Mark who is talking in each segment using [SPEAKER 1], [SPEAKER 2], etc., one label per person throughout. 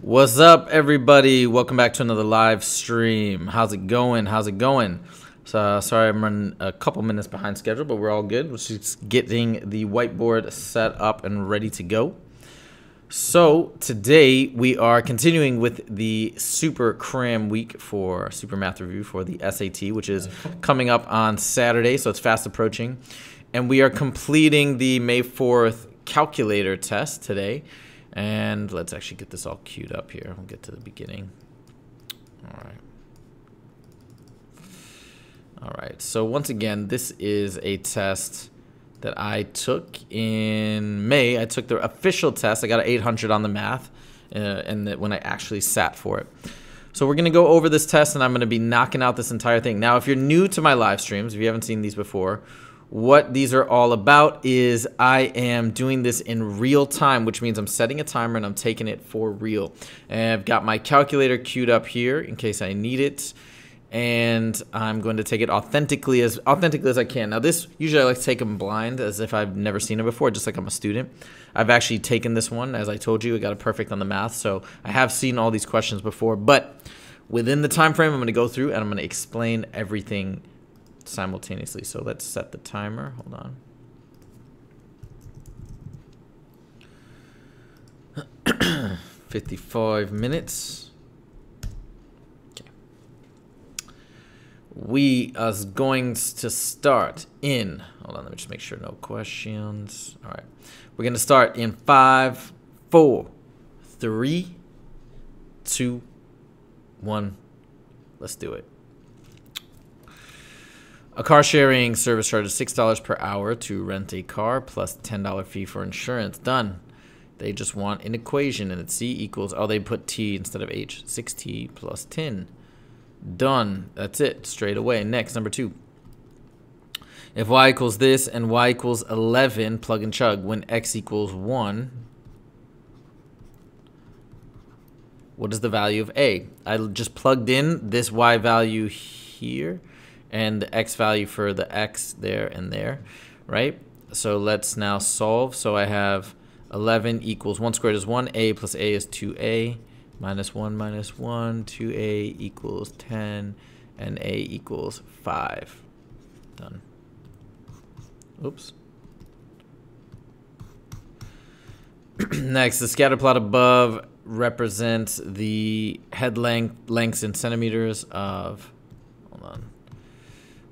[SPEAKER 1] What's up, everybody? Welcome back to another live stream. How's it going? How's it going? So, uh, sorry, I'm running a couple minutes behind schedule, but we're all good. We're just getting the whiteboard set up and ready to go. So, today we are continuing with the Super Cram Week for Super Math Review for the SAT, which is coming up on Saturday, so it's fast approaching. And we are completing the May 4th calculator test today. And let's actually get this all queued up here. We'll get to the beginning. All right. All right. So once again, this is a test that I took in May. I took the official test. I got an 800 on the math, uh, and when I actually sat for it. So we're gonna go over this test, and I'm gonna be knocking out this entire thing. Now, if you're new to my live streams, if you haven't seen these before, what these are all about is I am doing this in real time, which means I'm setting a timer and I'm taking it for real. And I've got my calculator queued up here in case I need it. And I'm going to take it authentically as authentically as I can. Now this, usually I like to take them blind as if I've never seen it before, just like I'm a student. I've actually taken this one, as I told you, I got it perfect on the math. So I have seen all these questions before, but within the time frame, I'm going to go through and I'm going to explain everything simultaneously. So let's set the timer. Hold on. 55 minutes. Okay. We are going to start in. Hold on, let me just make sure no questions. All right. We're going to start in five, four, three, two, one. Let's do it. A car sharing service charges $6 per hour to rent a car plus $10 fee for insurance. Done. They just want an equation and it's C equals, oh, they put T instead of H. 6T plus 10. Done. That's it. Straight away. Next, number two. If y equals this and y equals 11, plug and chug. When x equals 1, what is the value of a? I just plugged in this y value here and the x value for the x there and there, right? So let's now solve. So I have 11 equals 1 squared is 1a plus a is 2a minus 1 minus 1, 2a equals 10, and a equals 5. Done. Oops. Next, the scatter plot above represents the head length lengths in centimeters of, hold on,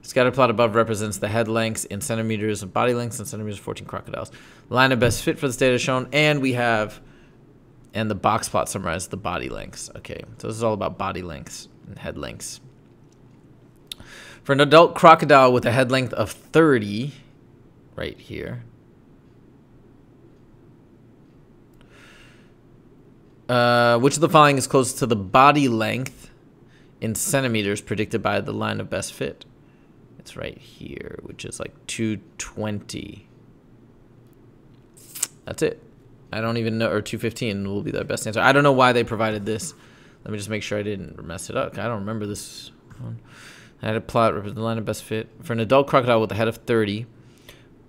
[SPEAKER 1] Scatter plot above represents the head lengths in centimeters of body lengths and centimeters of 14 crocodiles. Line of best fit for this data shown, and we have, and the box plot summarizes the body lengths. Okay, so this is all about body lengths and head lengths. For an adult crocodile with a head length of 30, right here, uh, which of the following is closest to the body length in centimeters predicted by the line of best fit? It's right here, which is like 220. That's it. I don't even know, or 215 will be the best answer. I don't know why they provided this. Let me just make sure I didn't mess it up. I don't remember this one. I had a plot represent the line of best fit. For an adult crocodile with a head of 30,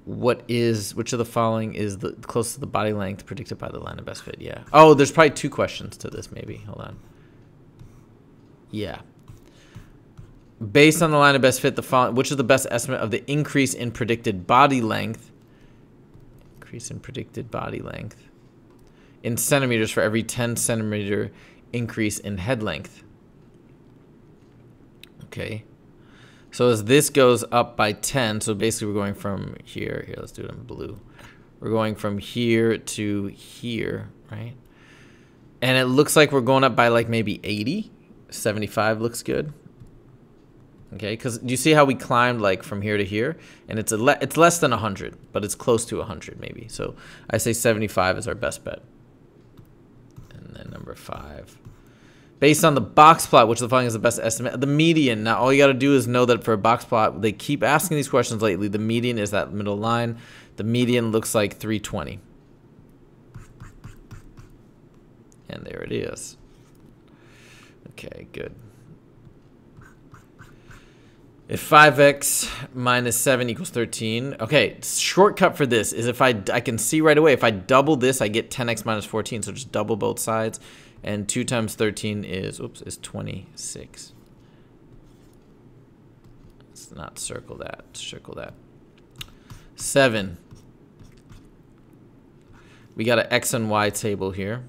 [SPEAKER 1] what is, which of the following is the close to the body length predicted by the line of best fit? Yeah. Oh, there's probably two questions to this, maybe. Hold on. Yeah. Based on the line of best fit, the font, which is the best estimate of the increase in predicted body length? Increase in predicted body length in centimeters for every 10 centimeter increase in head length. Okay. So as this goes up by 10, so basically we're going from here, here, let's do it in blue. We're going from here to here, right? And it looks like we're going up by like maybe 80. 75 looks good. Okay, because you see how we climbed like from here to here, and it's a le it's less than hundred, but it's close to hundred maybe. So I say seventy-five is our best bet. And then number five, based on the box plot, which the following is the best estimate, the median. Now all you got to do is know that for a box plot, they keep asking these questions lately. The median is that middle line. The median looks like 320. And there it is. Okay, good. If 5x minus 7 equals 13. Okay, shortcut for this is if I, I can see right away, if I double this, I get 10x minus 14. So just double both sides. And 2 times 13 is, oops, is 26. Let's not circle that. Circle that. 7. We got an x and y table here.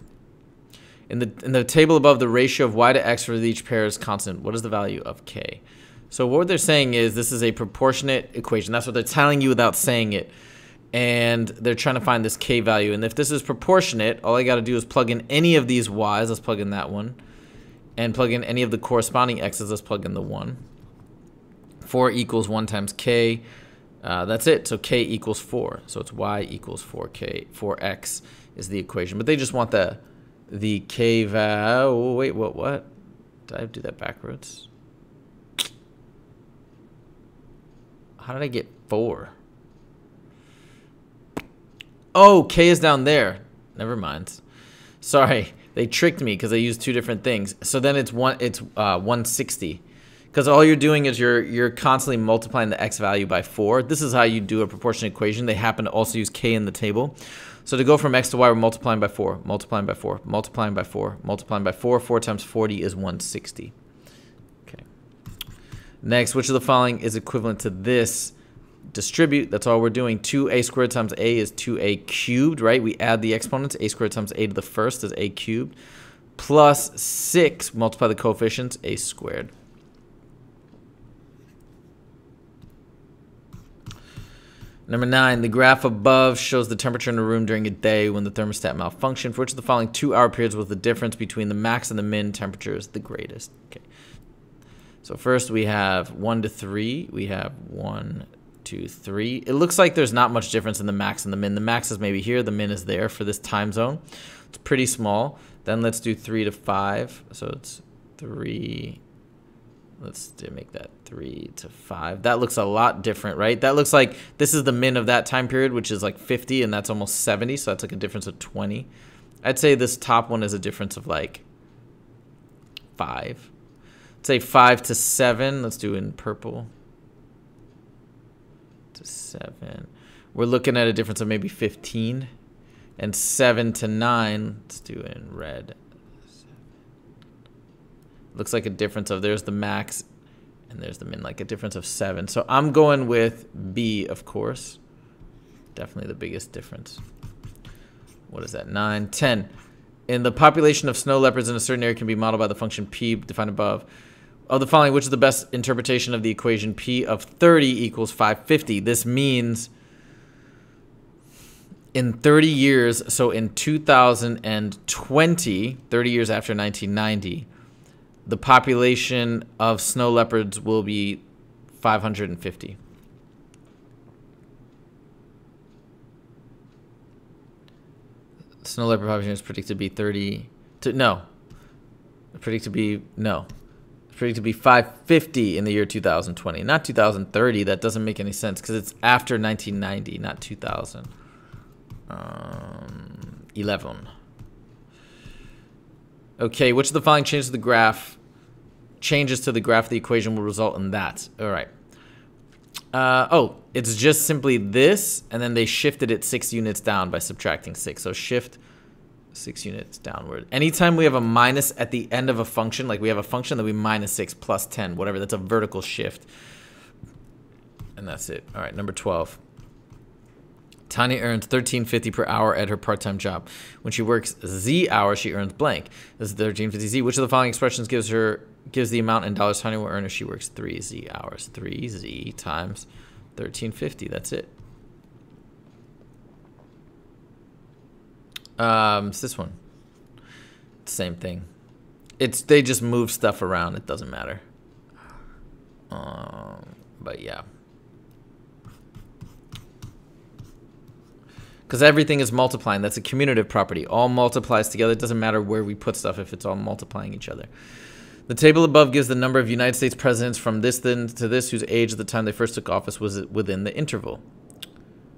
[SPEAKER 1] In the, in the table above, the ratio of y to x for each pair is constant. What is the value of k? So what they're saying is this is a proportionate equation. That's what they're telling you without saying it. And they're trying to find this k value. And if this is proportionate, all I got to do is plug in any of these y's. Let's plug in that one. And plug in any of the corresponding x's. Let's plug in the 1. 4 equals 1 times k. Uh, that's it. So k equals 4. So it's y equals 4k. 4x is the equation. But they just want the the k value. Oh, wait, what? What? Did I do that backwards? How did I get 4? Oh, k is down there. Never mind. Sorry, they tricked me because I used two different things. So then it's one. It's uh, 160 because all you're doing is you're you're constantly multiplying the x value by 4. This is how you do a proportionate equation. They happen to also use k in the table. So to go from x to y, we're multiplying by 4, multiplying by 4, multiplying by 4, multiplying by 4. 4 times 40 is 160. Next, which of the following is equivalent to this? Distribute, that's all we're doing. 2a squared times a is 2a cubed, right? We add the exponents. a squared times a to the first is a cubed. Plus 6, multiply the coefficients, a squared. Number nine, the graph above shows the temperature in a room during a day when the thermostat malfunctioned. For which of the following two hour periods was the difference between the max and the min temperatures the greatest? Okay. So first we have one to three. We have one, two, three. It looks like there's not much difference in the max and the min. The max is maybe here, the min is there for this time zone. It's pretty small. Then let's do three to five. So it's three, let's make that three to five. That looks a lot different, right? That looks like this is the min of that time period, which is like 50, and that's almost 70, so that's like a difference of 20. I'd say this top one is a difference of like five. Say five to seven. Let's do in purple. To seven. We're looking at a difference of maybe 15. And seven to nine. Let's do in red. Looks like a difference of there's the max and there's the min, like a difference of seven. So I'm going with B, of course. Definitely the biggest difference. What is that? Nine, ten. In the population of snow leopards in a certain area can be modeled by the function P defined above. Of the following, which is the best interpretation of the equation P of 30 equals 550? This means in 30 years, so in 2020, 30 years after 1990, the population of snow leopards will be 550. Snow leopard population is predicted to be 30 to no. Predicted to be no. Predicted to be 550 in the year 2020, not 2030. That doesn't make any sense because it's after 1990, not 2000. Um, 11. Okay, which of the following changes to the graph changes to the graph of the equation will result in that. All right. Uh, oh, it's just simply this, and then they shifted it six units down by subtracting six. So shift six units downward. Anytime we have a minus at the end of a function, like we have a function that we minus six plus 10, whatever, that's a vertical shift. And that's it. All right, number 12. Tanya earns 13.50 per hour at her part-time job. When she works Z hours, she earns blank. This is 13.50Z. Which of the following expressions gives her gives the amount in dollars Tanya will earn if she works 3Z hours? 3Z times 13.50. That's it. Um, it's this one. Same thing. It's they just move stuff around. It doesn't matter. Um, but yeah. because everything is multiplying. That's a commutative property. All multiplies together. It doesn't matter where we put stuff if it's all multiplying each other. The table above gives the number of United States presidents from this then to this whose age at the time they first took office was within the interval.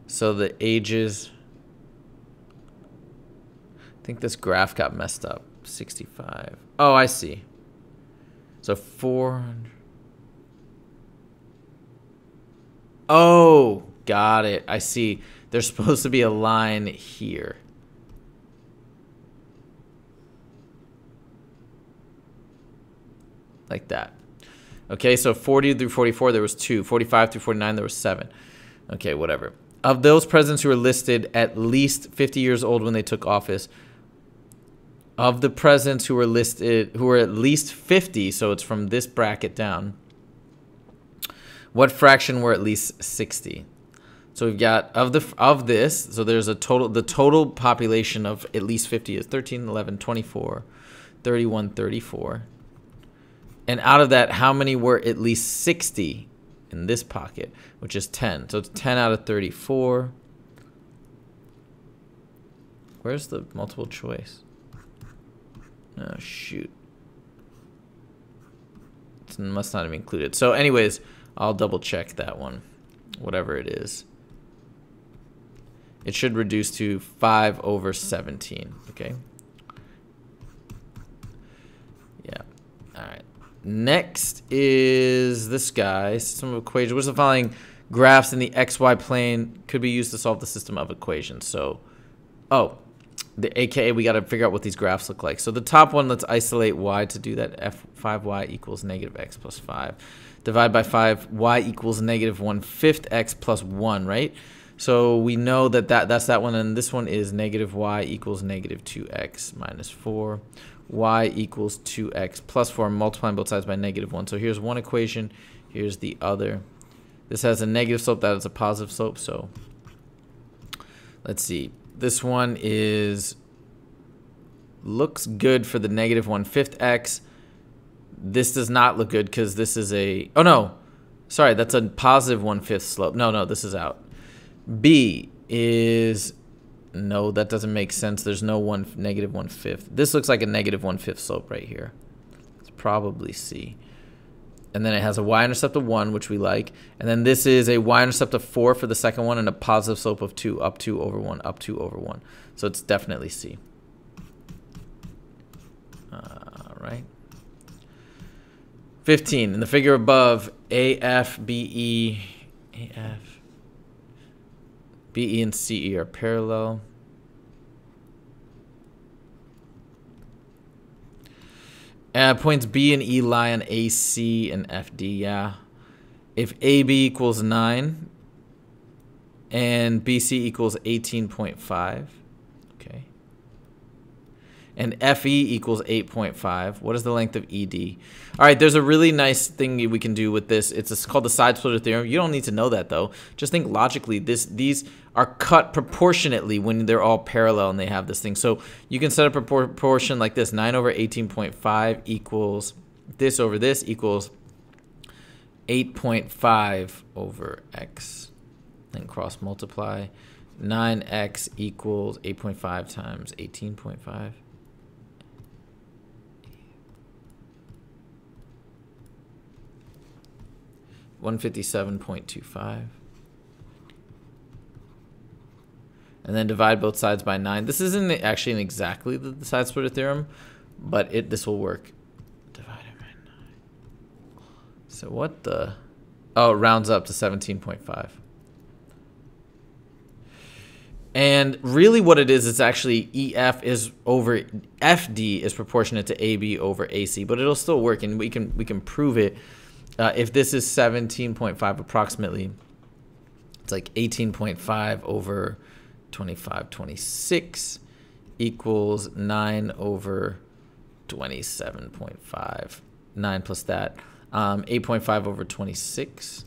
[SPEAKER 1] So the ages. I think this graph got messed up. 65. Oh, I see. So 400. Oh, got it. I see. There's supposed to be a line here. like that. Okay, so 40 through 44, there was two. 45 through 49, there was seven. Okay, whatever. Of those presidents who were listed at least 50 years old when they took office, of the presidents who were listed, who were at least 50, so it's from this bracket down, what fraction were at least 60? So we've got of the of this, so there's a total the total population of at least 50 is 13, 11, 24, 31, 34. And out of that, how many were at least 60 in this pocket, which is 10. So it's 10 out of 34. Where's the multiple choice? Oh, shoot. It must not have included. So anyways, I'll double check that one, whatever it is. It should reduce to 5 over 17, okay? Yeah, all right. Next is this guy, system of equations. What's the following graphs in the xy plane could be used to solve the system of equations? So, oh, the aka we got to figure out what these graphs look like. So the top one, let's isolate y to do that. f5y equals negative x plus 5. Divide by 5, y equals negative 1 fifth x plus 1, right? So we know that, that that's that one, and this one is negative y equals negative 2x minus 4. y equals 2x plus 4, multiplying both sides by negative 1. So here's one equation, here's the other. This has a negative slope, that is a positive slope, so let's see. This one is looks good for the negative 1 fifth x. This does not look good because this is a, oh no, sorry, that's a positive 1 fifth slope. No, no, this is out. B is no, that doesn't make sense. There's no one negative one fifth. This looks like a negative one fifth slope right here. It's probably C. And then it has a y-intercept of 1, which we like. And then this is a y-intercept of 4 for the second one and a positive slope of 2, up 2 over 1, up 2 over 1. So it's definitely C. All right. 15. In the figure above, AF, BE, AF, BE and CE are parallel. Uh, points B and E lie on AC and FD, yeah. If AB equals 9 and BC equals 18.5, and FE equals 8.5. What is the length of ED? All right, there's a really nice thing we can do with this. It's called the side splitter theorem. You don't need to know that though. Just think logically. This These are cut proportionately when they're all parallel and they have this thing. So you can set up a proportion like this. 9 over 18.5 equals this over this equals 8.5 over x. Then cross multiply. 9x equals 8.5 times 18.5. 157.25. And then divide both sides by 9. This isn't actually exactly the, side splitter theorem, but it this will work. Divided by 9. So what the... Oh, it rounds up to 17.5. And really what it is, it's actually EF is over FD is proportionate to AB over AC, but it'll still work and we can we can prove it uh, if this is 17.5 approximately, it's like 18.5 over 25, 26 equals 9 over 27.5. 9 plus that. Um, 8.5 over 26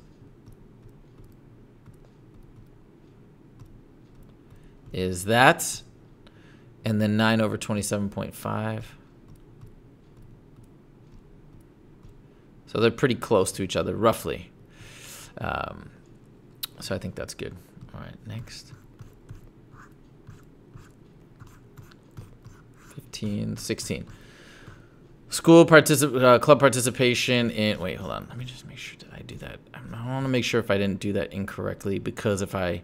[SPEAKER 1] is that. And then 9 over 27.5 So they're pretty close to each other, roughly. Um, so I think that's good. All right, next. 15, 16. School particip uh, club participation in, wait, hold on. Let me just make sure, did I do that? I want to make sure if I didn't do that incorrectly because if I,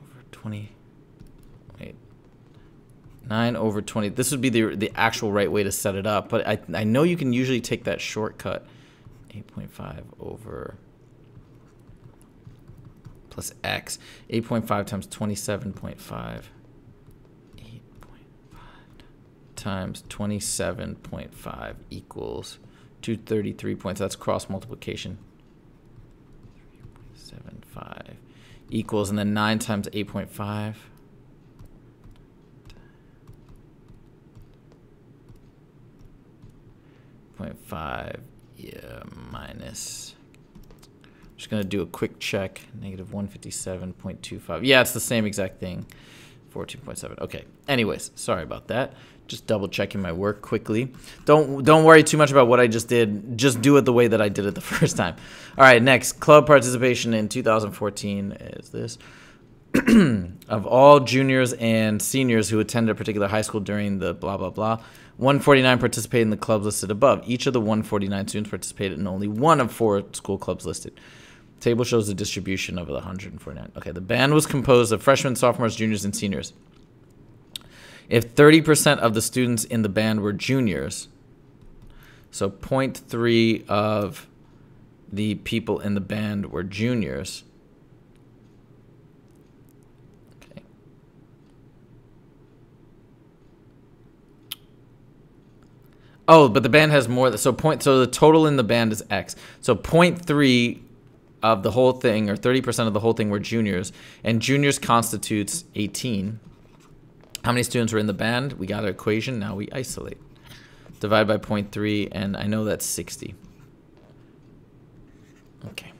[SPEAKER 1] over 20, wait, 9 over 20, this would be the, the actual right way to set it up, but I, I know you can usually take that shortcut 8.5 over plus x. 8.5 times 27.5. 8.5 times 27.5 equals 233 points. That's cross multiplication. 3.75 equals, and then 9 times 8.5. Point five, yeah, minus. Just gonna do a quick check. Negative one fifty seven point two five. Yeah, it's the same exact thing. Fourteen point seven. Okay. Anyways, sorry about that just double checking my work quickly. Don't don't worry too much about what I just did. Just do it the way that I did it the first time. All right, next club participation in 2014 is this. of all juniors and seniors who attended a particular high school during the blah blah blah, 149 participated in the clubs listed above. Each of the 149 students participated in only one of four school clubs listed. Table shows the distribution of the 149. Okay, the band was composed of freshmen, sophomores, juniors, and seniors. If 30% of the students in the band were juniors, so 0.3 of the people in the band were juniors. Oh, but the band has more. So point. So the total in the band is X. So 0.3 of the whole thing, or 30% of the whole thing, were juniors, and juniors constitutes 18. How many students were in the band? We got our equation. Now we isolate. Divide by 0.3, and I know that's 60. Okay.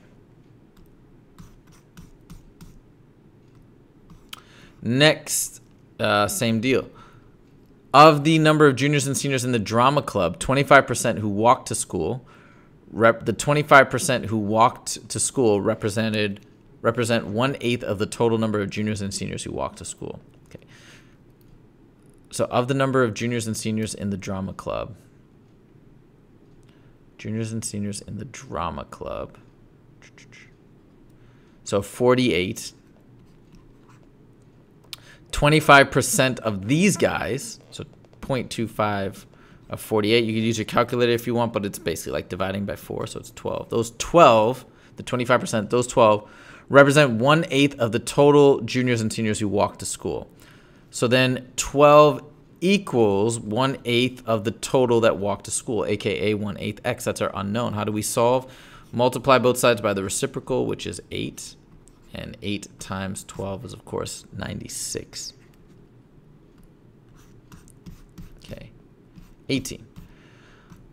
[SPEAKER 1] Next, uh, same deal. Of the number of juniors and seniors in the drama club, 25% who walked to school, rep, the 25% who walked to school represented represent one eighth of the total number of juniors and seniors who walked to school. Okay. So, of the number of juniors and seniors in the drama club, juniors and seniors in the drama club. So, 48. 25% of these guys, so 0.25 of 48. You can use your calculator if you want, but it's basically like dividing by 4, so it's 12. Those 12, the 25%, those 12 represent one eighth of the total juniors and seniors who walk to school. So then 12 equals 1 eighth of the total that walk to school, aka 1 eighth x. That's our unknown. How do we solve? Multiply both sides by the reciprocal, which is 8. And 8 times 12 is, of course, 96. Okay. 18.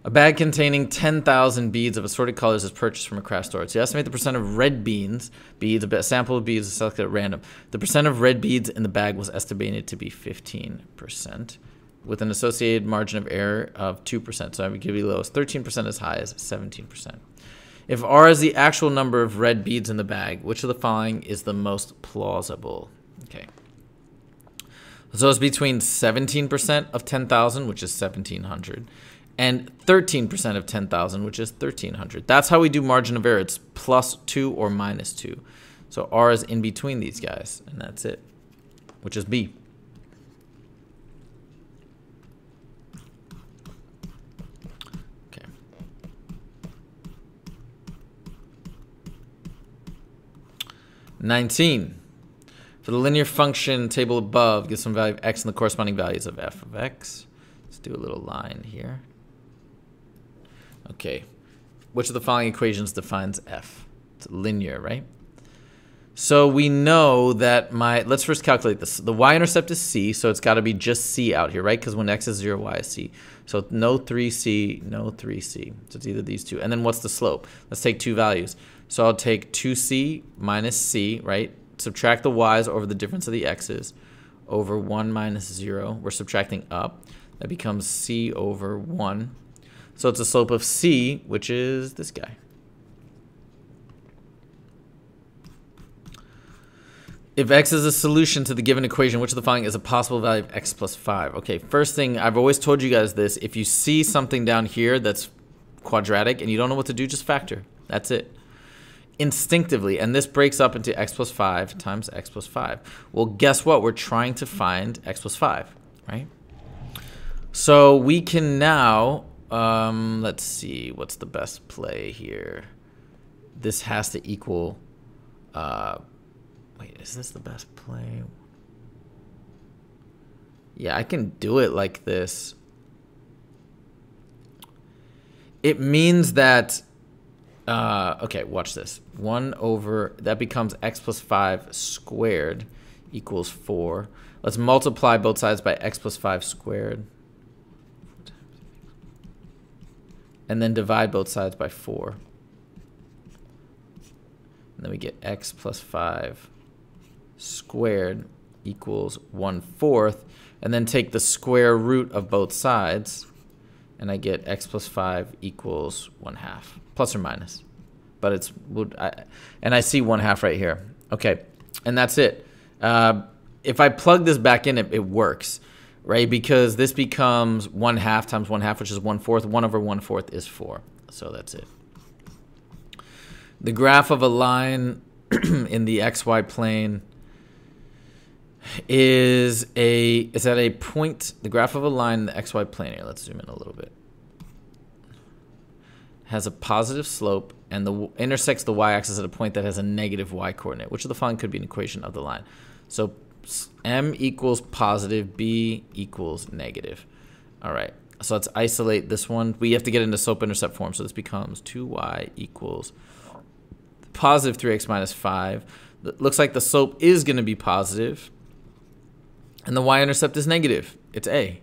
[SPEAKER 1] A bag containing 10,000 beads of assorted colors is purchased from a craft store. So you estimate the percent of red beans, beads, a sample of beads is selected at random. The percent of red beads in the bag was estimated to be 15%, with an associated margin of error of 2%. So I would give you lowest 13% as high as 17%. If R is the actual number of red beads in the bag, which of the following is the most plausible? Okay. So it's between 17% of 10,000, which is 1700, and 13% of 10,000, which is 1,300. That's how we do margin of error. It's plus 2 or minus 2. So R is in between these guys, and that's it, which is B. 19. For the linear function table above, give some value of x and the corresponding values of f of x. Let's do a little line here. Okay. Which of the following equations defines f? It's linear, right? So we know that my, let's first calculate this. The y-intercept is c, so it's got to be just c out here, right? Because when x is 0, y is c. So no 3c, no 3c. So it's either these two. And then what's the slope? Let's take two values. So I'll take 2c minus c, right? Subtract the y's over the difference of the x's over 1 minus 0. We're subtracting up. That becomes c over 1 so it's a slope of c, which is this guy. If x is a solution to the given equation, which of the following is a possible value of x plus 5? Okay, first thing, I've always told you guys this. If you see something down here that's quadratic and you don't know what to do, just factor. That's it. Instinctively, and this breaks up into x plus 5 times x plus 5. Well, guess what? We're trying to find x plus 5, right? So we can now um, let's see. What's the best play here? This has to equal. Uh, wait, is this the best play? Yeah, I can do it like this. it means that, uh, okay, watch this. 1 over, that becomes x plus 5 squared equals 4. Let's multiply both sides by x plus 5 squared. And then divide both sides by 4. And then we get x plus 5 squared equals 1 fourth. And then take the square root of both sides. And I get x plus 5 equals 1 half. Plus or minus. But it's, would I, and I see 1 half right here. Okay, and that's it. Uh, if I plug this back in, it, it works, right? Because this becomes 1 half times 1 half, which is 1 fourth. 1 over 1 fourth is 4. So that's it. The graph of a line in the xy plane is a is at a point the graph of a line in the xy plane here. Let's zoom in a little bit. Has a positive slope and the intersects the y-axis at a point that has a negative y coordinate which of the following could be an equation of the line? So m equals positive b equals negative. All right. So let's isolate this one. We have to get into slope intercept form so this becomes 2y equals positive 3x minus 5. It looks like the slope is going to be positive, and the y-intercept is negative. It's a.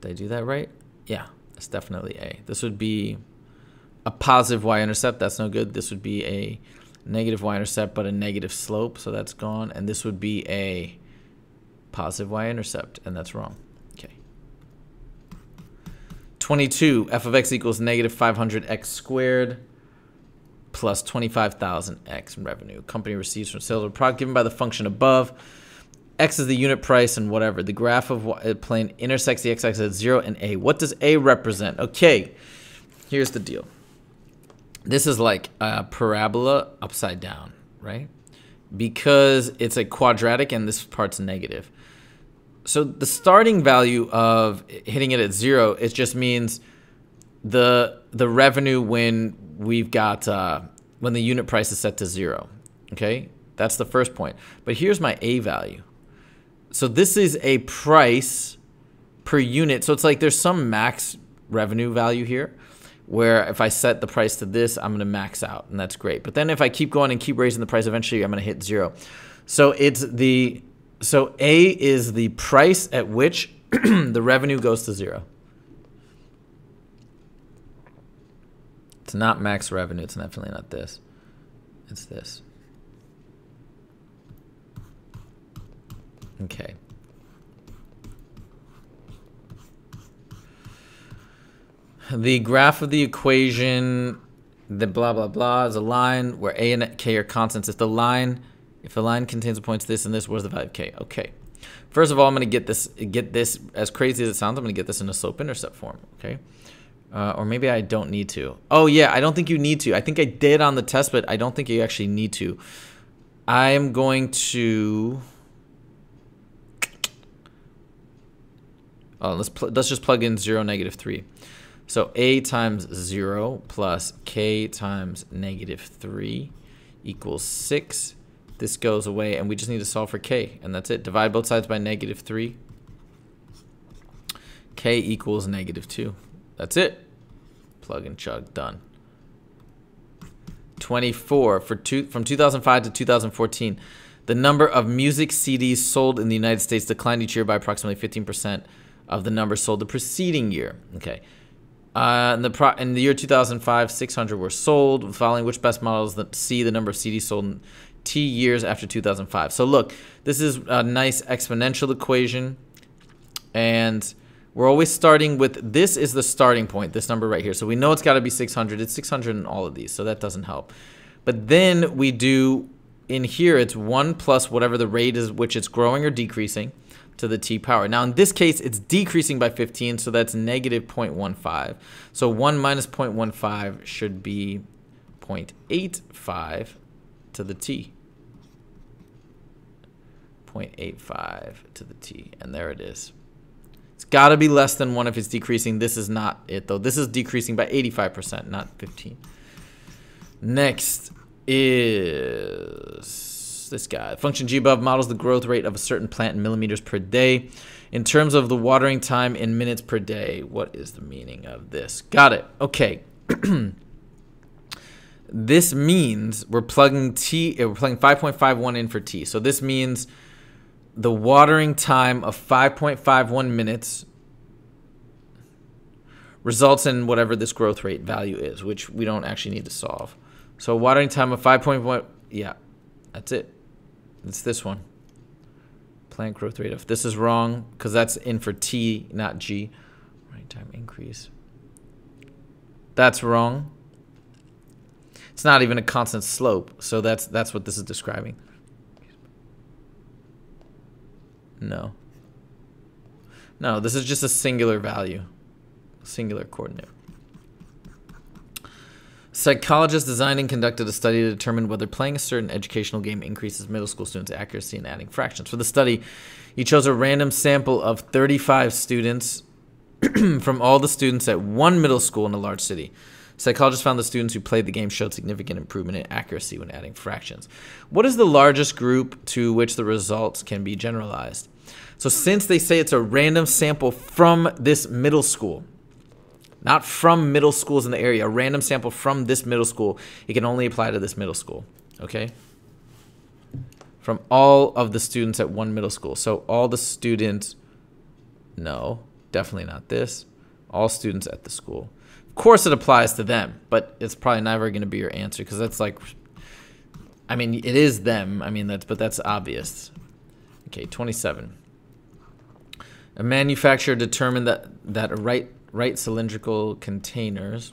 [SPEAKER 1] Did I do that right? Yeah, it's definitely a. This would be a positive y-intercept. That's no good. This would be a negative y-intercept, but a negative slope, so that's gone. And this would be a positive y-intercept, and that's wrong. Okay. 22, f of x equals negative 500x squared plus 25,000x in revenue. Company receives from sales of a product given by the function above. X is the unit price and whatever. The graph of a plane intersects the x-axis at 0 and A. What does A represent? Okay, here's the deal. This is like a parabola upside down, right? Because it's a quadratic and this part's negative. So the starting value of hitting it at 0, it just means the the revenue when we've got uh, when the unit price is set to zero. Okay, that's the first point. But here's my A value. So this is a price per unit. So it's like there's some max revenue value here where if I set the price to this, I'm going to max out, and that's great. But then if I keep going and keep raising the price, eventually I'm going to hit zero. So it's the so A is the price at which the revenue goes to zero. It's not max revenue. It's definitely not this. It's this. Okay. The graph of the equation, the blah, blah, blah, is a line where A and K are constants. If the line, if the line contains the points this and this, where's the value of K? Okay. First of all, I'm going to get this, get this, as crazy as it sounds, I'm going to get this in a slope-intercept form, okay? Uh, or maybe I don't need to. Oh, yeah, I don't think you need to. I think I did on the test, but I don't think you actually need to. I'm going to... Oh, let's, let's just plug in 0, negative 3. So a times 0 plus k times negative 3 equals 6. This goes away, and we just need to solve for k, and that's it. Divide both sides by negative 3. k equals negative 2. That's it. Plug and chug, done. 24 for two, from 2005 to 2014. The number of music CDs sold in the United States declined each year by approximately 15% of the number sold the preceding year. Okay. Uh, in, the in the year 2005, 600 were sold. Following which best models that see the number of CDs sold in T years after 2005. So look, this is a nice exponential equation. And we're always starting with, this is the starting point, this number right here. So we know it's got to be 600. It's 600 in all of these, so that doesn't help. But then we do, in here, it's 1 plus whatever the rate is, which it's growing or decreasing to the t power. Now in this case, it's decreasing by 15, so that's negative 0.15. So 1 minus 0.15 should be 0.85 to the t. 0.85 to the t, and there it is. It's got to be less than 1 if it's decreasing. This is not it, though. This is decreasing by 85%, not 15. Next is This guy. Function g above models the growth rate of a certain plant in millimeters per day. In terms of the watering time in minutes per day, what is the meaning of this? Got it. Okay. this means we're plugging t. Uh, we're plugging 5.51 in for t. So this means the watering time of 5.51 minutes results in whatever this growth rate value is, which we don't actually need to solve. So watering time of 5.1, yeah, that's it. It's this one. Plant growth rate. If this is wrong, because that's in for T, not G. Watering time increase. That's wrong. It's not even a constant slope, so that's that's what this is describing. No. No, this is just a singular value singular coordinate. Psychologists designed and conducted a study to determine whether playing a certain educational game increases middle school students' accuracy in adding fractions. For the study, he chose a random sample of 35 students from all the students at one middle school in a large city. Psychologists found the students who played the game showed significant improvement in accuracy when adding fractions. What is the largest group to which the results can be generalized? So, since they say it's a random sample from this middle school, not from middle schools in the area, a random sample from this middle school. It can only apply to this middle school, okay? From all of the students at one middle school. So all the students, no, definitely not this. All students at the school. Of course it applies to them, but it's probably never going to be your answer because that's like, I mean, it is them. I mean, that's, but that's obvious. Okay, 27. A manufacturer determined that, that a right right cylindrical containers.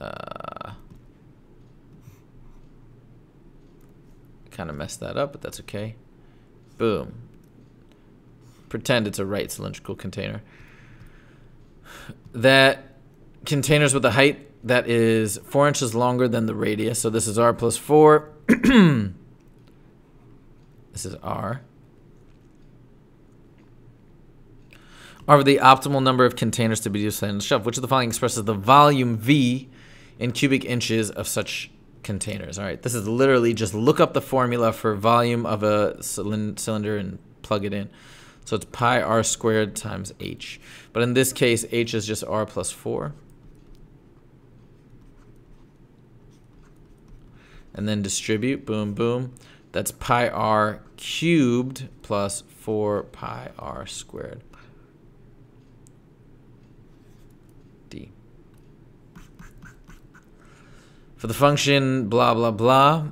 [SPEAKER 1] Uh, kind of messed that up, but that's okay. Boom. Pretend it's a right cylindrical container. That containers with a height that is 4 inches longer than the radius. So this is r plus 4. this is r. are the optimal number of containers to be used on the shelf. Which of the following expresses the volume V in cubic inches of such containers? All right, this is literally just look up the formula for volume of a cylinder and plug it in. So it's pi r squared times h. But in this case, h is just r plus 4. And then distribute, boom, boom. That's pi r cubed plus 4 pi r squared. For the function blah blah blah,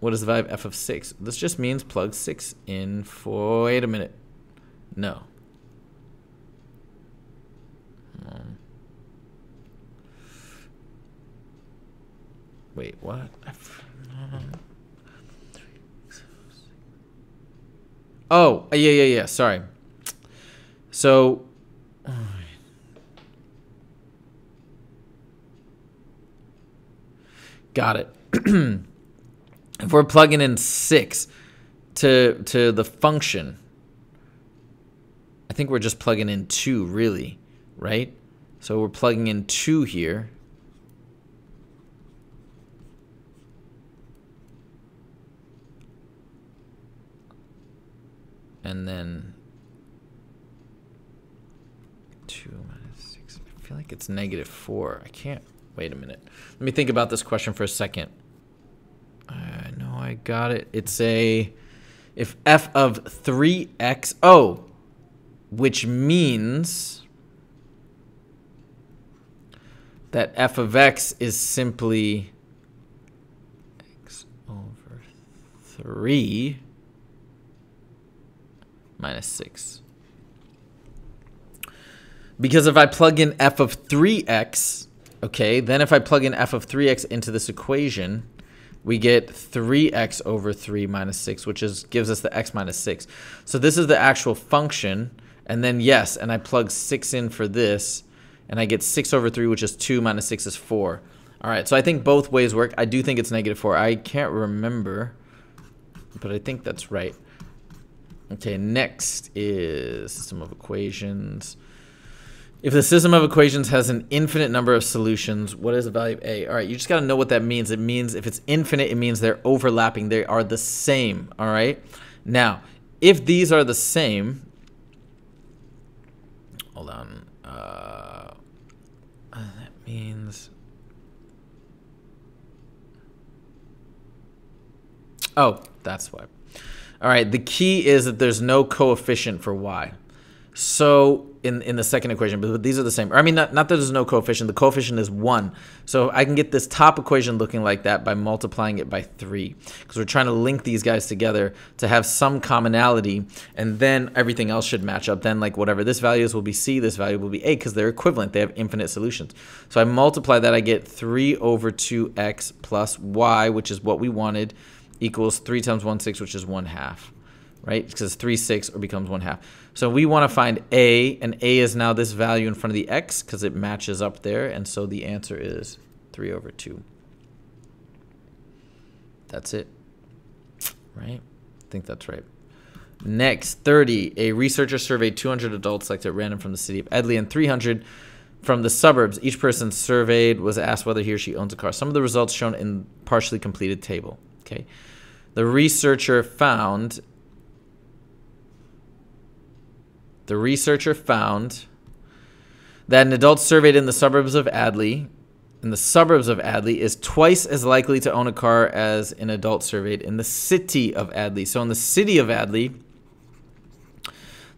[SPEAKER 1] what is the value of f of 6? This just means plug 6 in for... Wait a minute. No. Wait, what? Oh, yeah, yeah, yeah. Sorry. So Got it. if we're plugging in six to to the function, I think we're just plugging in two, really, right? So we're plugging in two here. And then two minus six. I feel like it's negative four. I can't Wait a minute. Let me think about this question for a second. Uh, I know I got it. It's a if f of 3x oh which means that f of x is simply x over 3 minus 6. Because if I plug in f of 3x, Okay, then if I plug in f of 3x into this equation, we get 3x over 3 minus 6, which is gives us the x minus 6. So this is the actual function. And then yes, and I plug 6 in for this, and I get 6 over 3, which is 2 minus 6 is 4. All right, so I think both ways work. I do think it's negative 4. I can't remember, but I think that's right. Okay, next is system of equations. If the system of equations has an infinite number of solutions, what is the value of A? All right, you just got to know what that means. It means if it's infinite, it means they're overlapping. They are the same, all right? Now, if these are the same, hold on. Uh, that means... Oh, that's why. All right, the key is that there's no coefficient for y. So in in the second equation, but these are the same. Or, I mean, not, not that there's no coefficient. The coefficient is 1. So I can get this top equation looking like that by multiplying it by 3. Because we're trying to link these guys together to have some commonality, and then everything else should match up. Then, like, whatever this value is will be C, this value will be A, because they're equivalent. They have infinite solutions. So I multiply that, I get 3 over 2x plus y, which is what we wanted, equals 3 times 1 6, which is 1 half right? Because 3, 6 or becomes 1 half. So we want to find a, and a is now this value in front of the x because it matches up there. And so the answer is 3 over 2. That's it, right? I think that's right. Next, 30. A researcher surveyed 200 adults selected at random from the city of Edley and 300 from the suburbs. Each person surveyed was asked whether he or she owns a car. Some of the results shown in partially completed table. Okay. The researcher found The researcher found that an adult surveyed in the suburbs of Adley, in the suburbs of Adley, is twice as likely to own a car as an adult surveyed in the city of Adley. So in the city of Adley,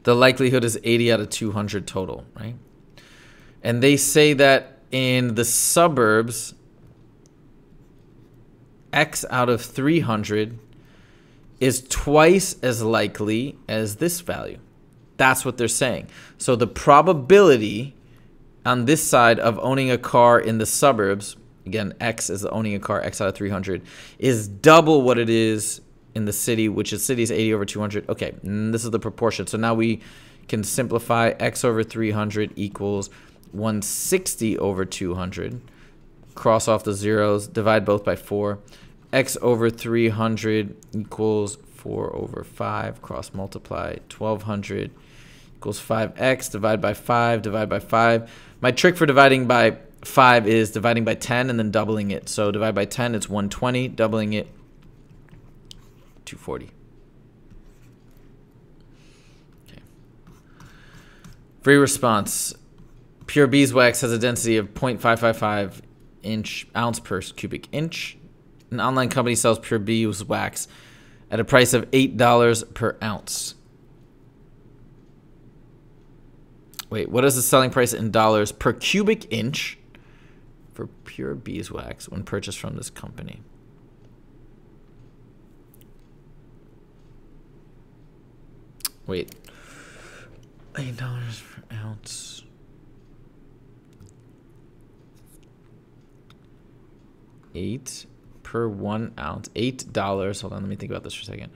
[SPEAKER 1] the likelihood is 80 out of 200 total, right? And they say that in the suburbs, X out of 300 is twice as likely as this value. That's what they're saying. So the probability on this side of owning a car in the suburbs, again, X is owning a car, X out of 300, is double what it is in the city, which is city is 80 over 200. Okay, mm, this is the proportion. So now we can simplify X over 300 equals 160 over 200. Cross off the zeros, divide both by 4. X over 300 equals 4 over 5. Cross multiply 1200 equals 5x, divide by 5, divide by 5. My trick for dividing by 5 is dividing by 10 and then doubling it. So divide by 10, it's 120, doubling it, 240. Okay. Free response. Pure beeswax has a density of 0.555 inch ounce per cubic inch. An online company sells pure beeswax at a price of $8 per ounce. Wait, what is the selling price in dollars per cubic inch for pure beeswax when purchased from this company? Wait, eight dollars per ounce. Eight per one ounce. Eight dollars. Hold on, let me think about this for a second.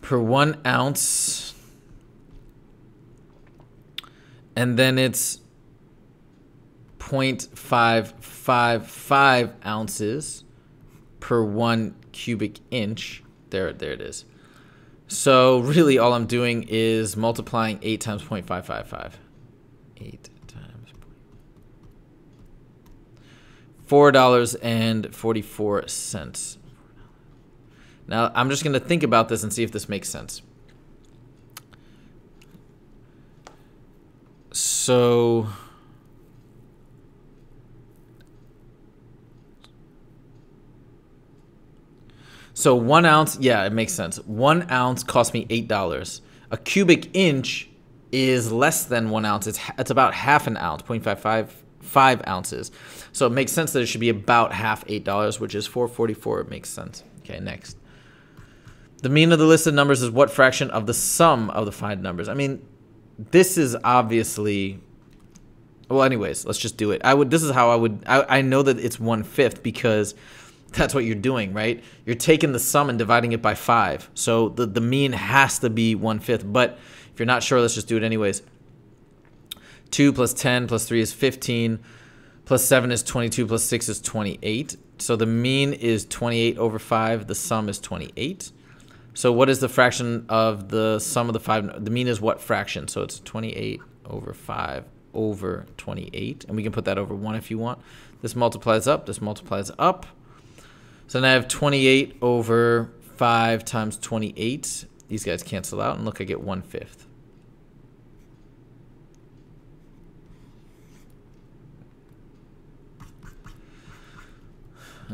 [SPEAKER 1] Per one ounce and then it's 0.555 ounces per one cubic inch. There, there it is. So really all I'm doing is multiplying 8 times 0.555. 8 times $4.44. Now I'm just going to think about this and see if this makes sense. So So one ounce, yeah, it makes sense. One ounce cost me eight dollars. A cubic inch is less than one ounce. It's it's about half an ounce, 0.55 five ounces. So it makes sense that it should be about half eight dollars, which is 444. It makes sense. Okay, next. The mean of the listed numbers is what fraction of the sum of the five numbers? I mean, this is obviously well anyways let's just do it. I would this is how i would i, I know that it's one fifth because that's what you're doing right? You're taking the sum and dividing it by five. So the, the mean has to be one fifth but if you're not sure let's just do it anyways. 2 plus 10 plus 3 is 15 plus 7 is 22 plus 6 is 28 so the mean is 28 over 5 the sum is 28 so what is the fraction of the sum of the five? The mean is what fraction? So it's 28 over 5 over 28. And we can put that over 1 if you want. This multiplies up. This multiplies up. So now I have 28 over 5 times 28. These guys cancel out. And look, I get 1 fifth.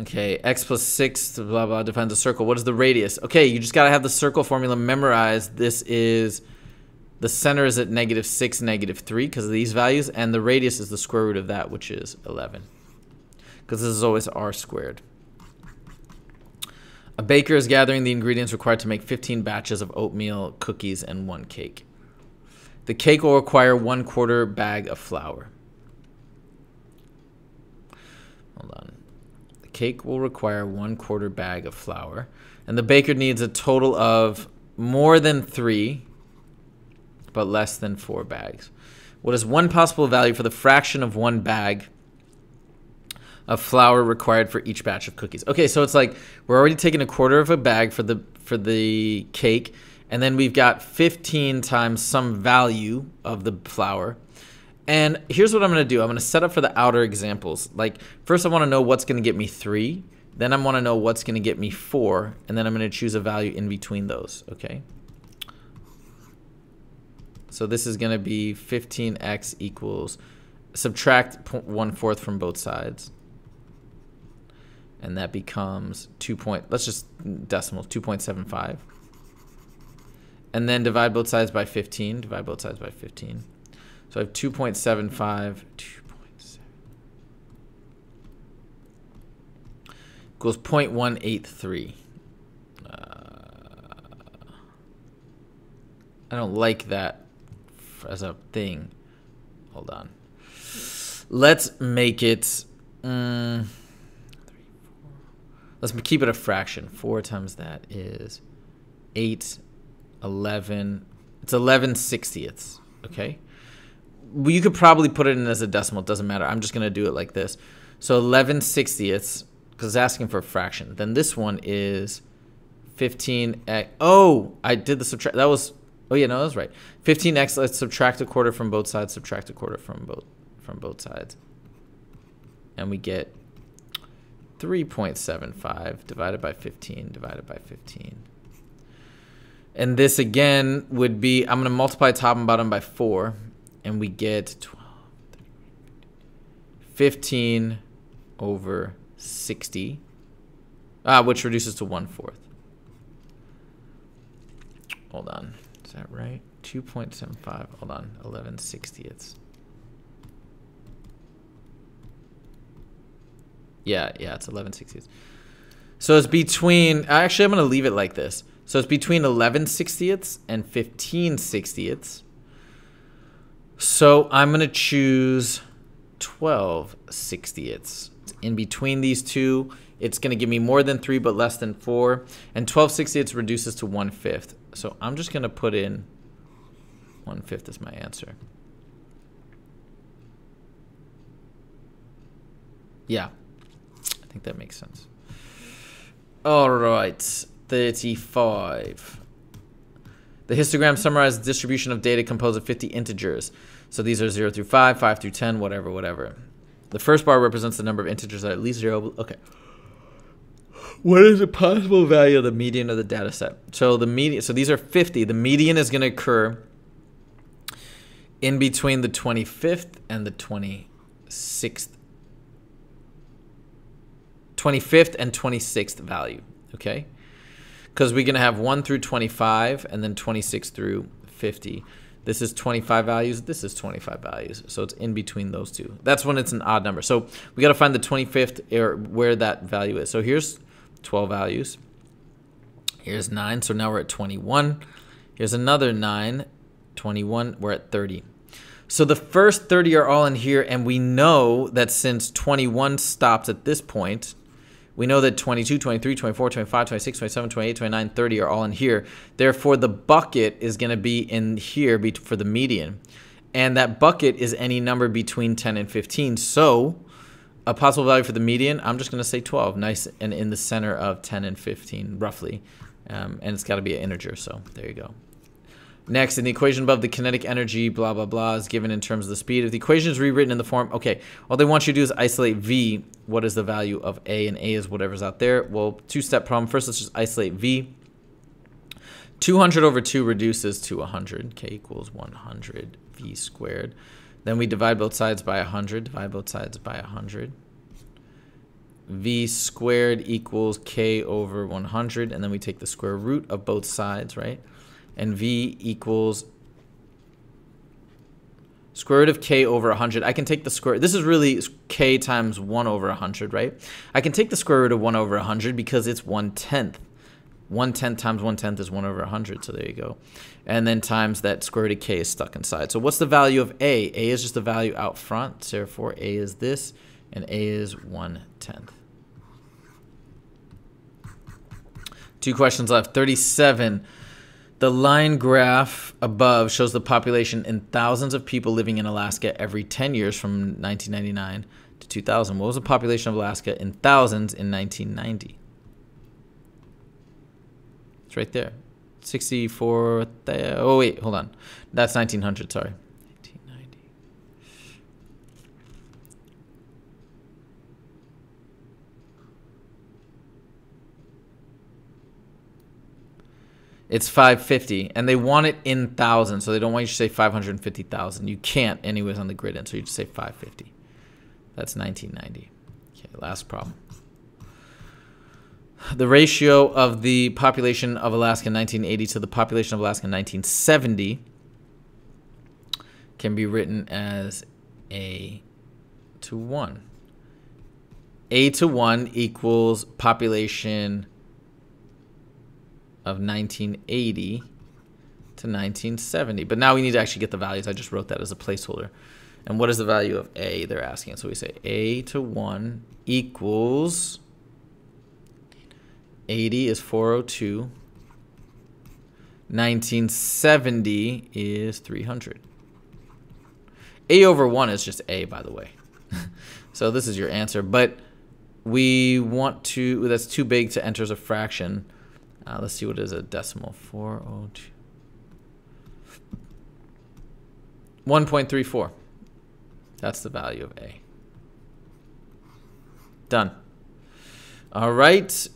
[SPEAKER 1] Okay, x plus 6, blah, blah, defines a circle. What is the radius? Okay, you just got to have the circle formula memorized. This is, the center is at negative 6, negative 3 because of these values, and the radius is the square root of that, which is 11. Because this is always r squared. A baker is gathering the ingredients required to make 15 batches of oatmeal, cookies, and one cake. The cake will require one quarter bag of flour. Hold on cake will require one quarter bag of flour, and the baker needs a total of more than three, but less than four bags. What is one possible value for the fraction of one bag of flour required for each batch of cookies? Okay, so it's like we're already taking a quarter of a bag for the for the cake, and then we've got 15 times some value of the flour and here's what I'm going to do. I'm going to set up for the outer examples. Like, first I want to know what's going to get me 3. Then I want to know what's going to get me 4. And then I'm going to choose a value in between those, okay? So this is going to be 15x equals, subtract 1 fourth from both sides. And that becomes 2 point, let's just decimals, 2.75. And then divide both sides by 15. Divide both sides by 15. So I have 2.75. 2.7 equals 0.183. Uh, I don't like that as a thing. Hold on. Let's make it. Um, let's keep it a fraction. 4 times that is 8, 11. It's 11 sixtieths. Okay? You could probably put it in as a decimal. It doesn't matter. I'm just going to do it like this. So 11 sixtieths, because it's asking for a fraction. Then this one is 15x. Oh, I did the subtract. That was, oh yeah, no, that was right. 15x, let's subtract a quarter from both sides, subtract a quarter from both, from both sides. And we get 3.75 divided by 15 divided by 15. And this again would be, I'm going to multiply top and bottom by 4 and we get 12, 15 over 60, uh, which reduces to 1 fourth. Hold on. Is that right? 2.75. Hold on. 11 60ths. Yeah, yeah, it's 11 60ths. So it's between, actually, I'm going to leave it like this. So it's between 11 60ths and 15 60ths. So I'm going to choose 12 60ths. In between these two, it's going to give me more than 3 but less than 4. And 12 60ths reduces to 1 fifth. So I'm just going to put in 1 fifth as my answer. Yeah, I think that makes sense. All right, 35. The histogram summarizes the distribution of data composed of 50 integers. So these are 0 through 5, 5 through 10, whatever, whatever. The first bar represents the number of integers that are at least 0. Okay. What is the possible value of the median of the data set? So the median, so these are 50. The median is going to occur in between the 25th and the 26th 25th and 26th value, okay? Because we're going to have 1 through 25 and then 26 through 50. This is 25 values. This is 25 values. So it's in between those two. That's when it's an odd number. So we got to find the 25th or er, where that value is. So here's 12 values. Here's 9. So now we're at 21. Here's another 9. 21. We're at 30. So the first 30 are all in here. And we know that since 21 stops at this point, we know that 22, 23, 24, 25, 26, 27, 28, 29, 30 are all in here. Therefore, the bucket is going to be in here for the median. And that bucket is any number between 10 and 15. So a possible value for the median, I'm just going to say 12. Nice and in the center of 10 and 15, roughly. Um, and it's got to be an integer, so there you go. Next, in the equation above, the kinetic energy, blah, blah, blah, is given in terms of the speed. If the equation is rewritten in the form, okay, all they want you to do is isolate V. What is the value of A? And A is whatever's out there. Well, two-step problem. First, let's just isolate V. 200 over 2 reduces to 100. K equals 100 V squared. Then we divide both sides by 100. Divide both sides by 100. V squared equals K over 100. And then we take the square root of both sides, right? And v equals square root of k over 100. I can take the square, this is really k times 1 over 100, right? I can take the square root of 1 over 100 because it's 1 tenth. 1 tenth times 1 tenth is 1 over 100, so there you go. And then times that square root of k is stuck inside. So what's the value of a? a is just the value out front, therefore a is this, and a is 1 tenth. Two questions left. 37. The line graph above shows the population in thousands of people living in Alaska every 10 years from 1999 to 2000. What was the population of Alaska in thousands in 1990? It's right there. 64. Oh, wait, hold on. That's 1900, sorry. It's 550, and they want it in thousands, so they don't want you to say 550,000. You can't anyways on the grid, and so you just say 550. That's 1990. Okay, last problem. The ratio of the population of Alaska in 1980 to the population of Alaska in 1970 can be written as A to 1. A to 1 equals population of 1980 to 1970. But now we need to actually get the values. I just wrote that as a placeholder. And what is the value of A they're asking? So we say A to 1 equals 80 is 402. 1970 is 300. A over 1 is just A, by the way. so this is your answer. But we want to, that's too big to enter as a fraction. Uh, let's see what is a decimal. 402. 1.34. That's the value of A. Done. All right.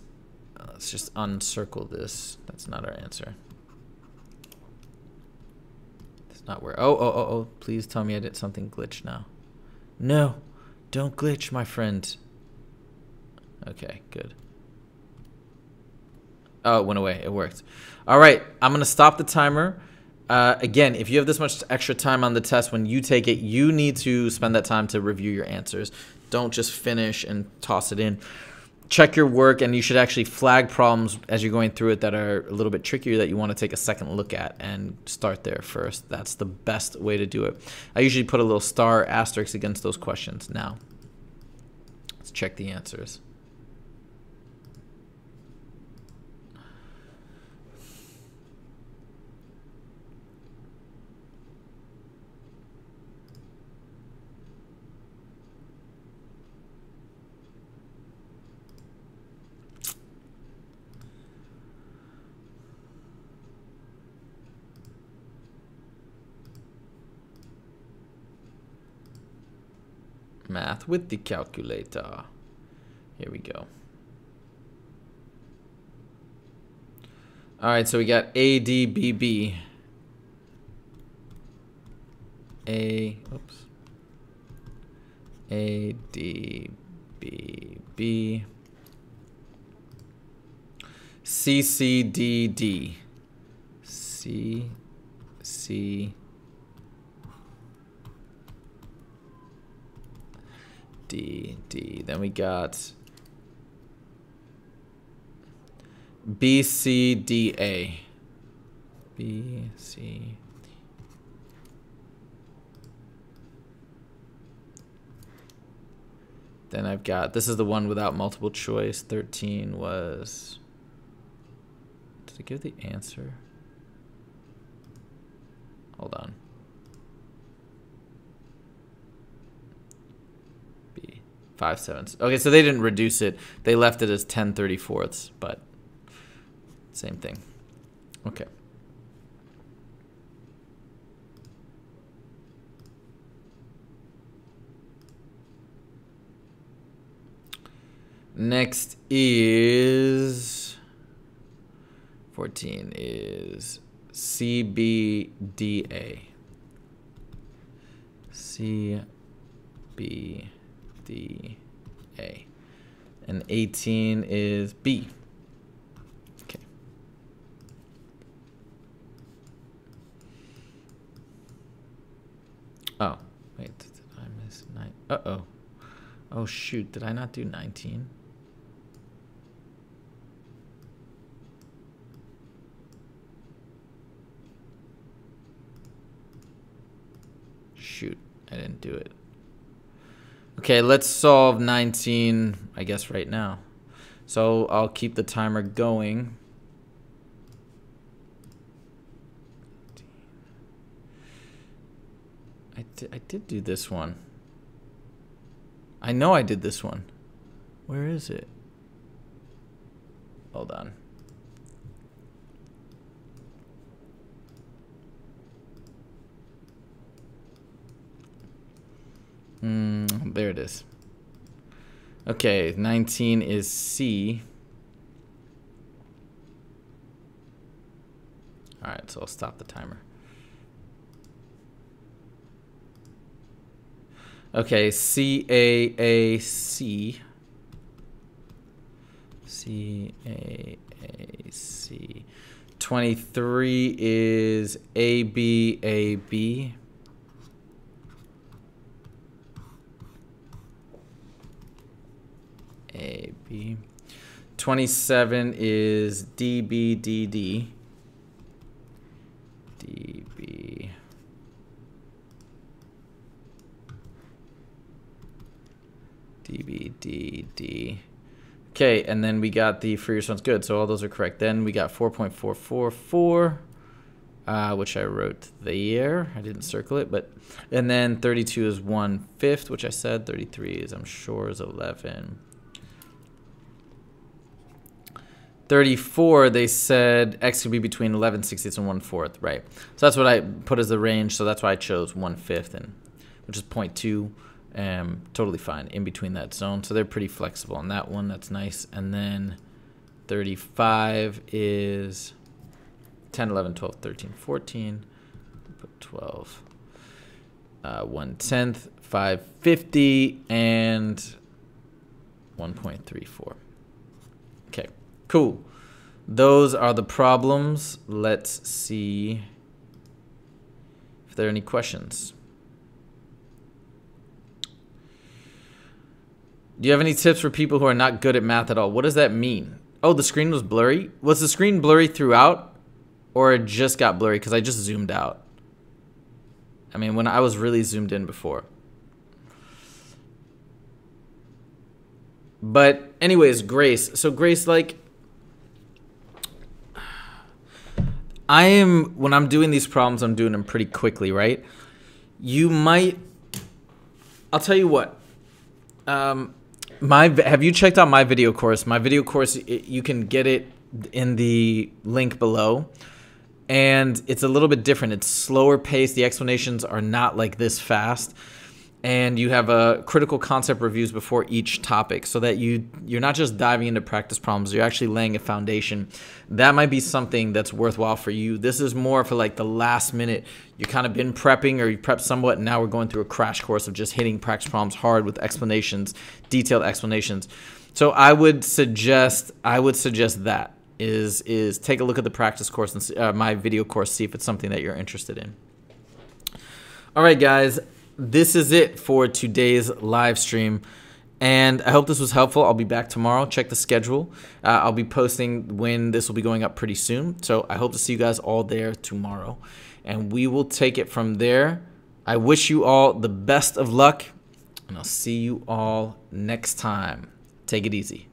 [SPEAKER 1] Let's just uncircle this. That's not our answer. That's not where. Oh, oh, oh, oh. Please tell me I did something glitch now. No. Don't glitch, my friend. Okay, good. Oh, it went away. It worked. All right. I'm going to stop the timer. Uh, again, if you have this much extra time on the test when you take it, you need to spend that time to review your answers. Don't just finish and toss it in. Check your work, and you should actually flag problems as you're going through it that are a little bit trickier that you want to take a second look at and start there first. That's the best way to do it. I usually put a little star asterisk against those questions. Now, let's check the answers. Math with the calculator. Here we go. All right, so we got A, D, B, B. A, oops. A, D, B, B. C, C, D, D. Then we got B, C, D, A. B, C. Then I've got, this is the one without multiple choice. 13 was, did it give the answer? Hold on. Five sevenths. Okay, so they didn't reduce it. They left it as 10 34ths, but same thing. Okay. Next is 14 is CBDA. CBDA. D A and 18 is B. Okay. Oh, wait, did I miss nine? Uh-oh. Oh, shoot, did I not do 19? Shoot, I didn't do it. Okay, let's solve 19, I guess, right now. So I'll keep the timer going. I did, I did do this one. I know I did this one. Where is it? Hold on. Mm, there it is. Okay, 19 is C. Alright, so I'll stop the timer. Okay, C A A C. C A A C. 23 is A B A B. A, B. 27 is D, B, D, D. D, B. D, B, D, D. Okay, and then we got the free response good, so all those are correct. Then we got 4.444, uh, which I wrote there. I didn't circle it, but and then 32 is 1 fifth, which I said. 33 is I'm sure is 11. 34, they said x could be between 11 sixteenths and 1 fourth, right? So that's what I put as the range, so that's why I chose 1 fifth, and, which is 0.2, um, totally fine in between that zone. So they're pretty flexible on that one, that's nice. And then 35 is 10, 11, 12, 13, 14, put 12, uh, 1 tenth, 550, and 1.34. Cool. Those are the problems. Let's see if there are any questions. Do you have any tips for people who are not good at math at all? What does that mean? Oh, the screen was blurry? Was the screen blurry throughout? Or it just got blurry because I just zoomed out? I mean, when I was really zoomed in before. But anyways, Grace. So Grace, like, I am when I'm doing these problems, I'm doing them pretty quickly, right? You might. I'll tell you what. Um, my have you checked out my video course? My video course, it, you can get it in the link below, and it's a little bit different. It's slower paced. The explanations are not like this fast and you have a critical concept reviews before each topic so that you you're not just diving into practice problems you're actually laying a foundation. That might be something that's worthwhile for you. This is more for like the last minute. You kind of been prepping or you prepped somewhat and now we're going through a crash course of just hitting practice problems hard with explanations detailed explanations. So i would suggest i would suggest that is is take a look at the practice course and uh, my video course see if it's something that you're interested in. All right guys this is it for today's live stream. And I hope this was helpful. I'll be back tomorrow. Check the schedule. Uh, I'll be posting when this will be going up pretty soon. So I hope to see you guys all there tomorrow. And we will take it from there. I wish you all the best of luck. And I'll see you all next time. Take it easy.